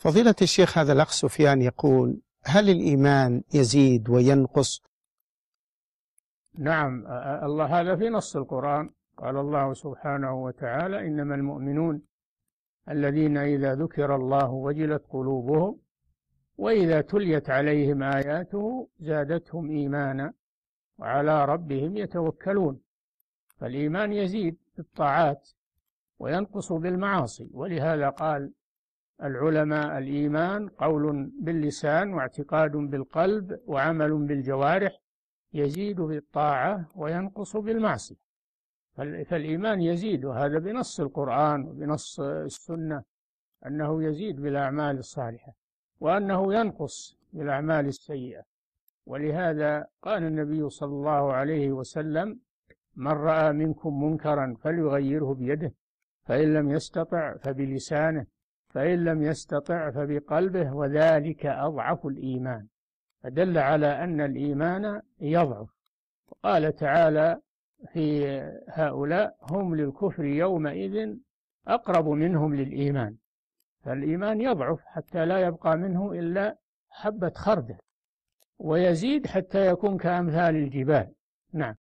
فضيلة الشيخ هذا الأخ سفيان يقول هل الإيمان يزيد وينقص؟ نعم الله هذا في نص القرآن. قال الله سبحانه وتعالى إنما المؤمنون الذين إذا ذكر الله وجلت قلوبهم وإذا تليت عليهم آياته زادتهم إيمانا وعلى ربهم يتوكلون. فالإيمان يزيد بالطاعات وينقص بالمعاصي. ولهذا قال العلماء الإيمان قول باللسان واعتقاد بالقلب وعمل بالجوارح يزيد بالطاعة وينقص بالمعصية. فالإيمان يزيد وهذا بنص القرآن وبنص السنة أنه يزيد بالأعمال الصالحة وأنه ينقص بالأعمال السيئة. ولهذا قال النبي صلى الله عليه وسلم من رأى منكم منكرا فليغيره بيده فإن لم يستطع فبلسانه فإن لم يستطع فبقلبه وذلك أضعف الإيمان. فدل على أن الإيمان يضعف. وقال تعالى في هؤلاء هم للكفر يومئذ أقرب منهم للإيمان. فالإيمان يضعف حتى لا يبقى منه إلا حبة خردل ويزيد حتى يكون كأمثال الجبال. نعم.